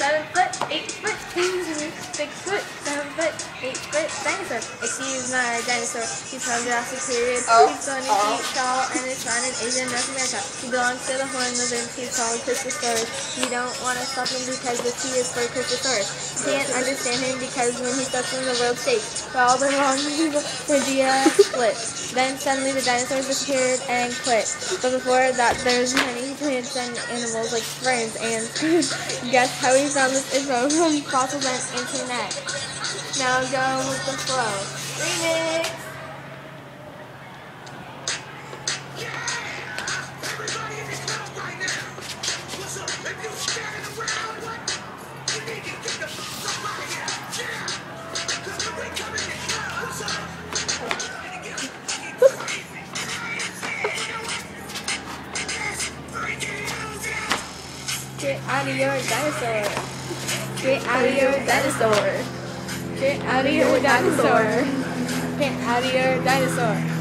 seven foot, eight foot, six foot, dinosaur. Excuse my dinosaur. He's from Jurassic period. Oh, He's going to oh. eat tall and is found in Asia and North America. He belongs to the horn lizard. He's called Cryptosaurus. You don't want to stop him because the T is for Cryptosaurus. You can't understand him because when he steps on the world stage, all the wrong people for the uh, split. Then suddenly the dinosaurs disappeared and quit. But before that, there's many plants and animals like ferns and guess how we found this info from fossils and internet. Now go with the flow. Remix. Get out of your dinosaur. Get out of your dinosaur. Get out of your dinosaur. Get out of your dinosaur.